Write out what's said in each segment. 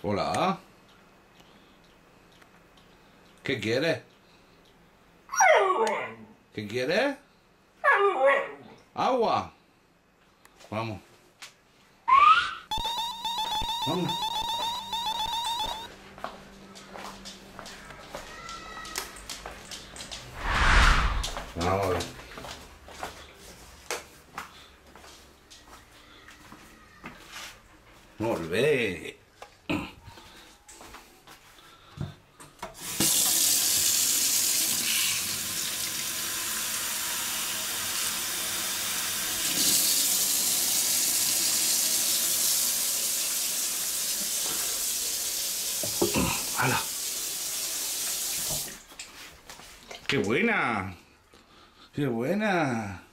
Hola. ¿Qué quieres? ¿Qué quieres? Agua. Vamos. Vamos. Vamos a ver. ¡Hala! ¡Qué buena! ¡Qué buena!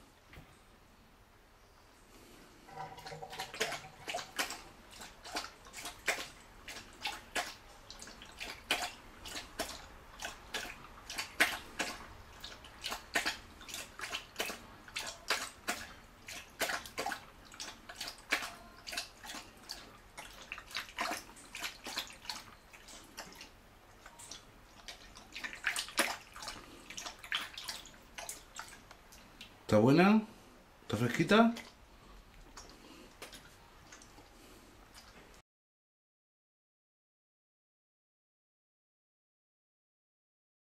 ¿Está buena? ¿Está fresquita?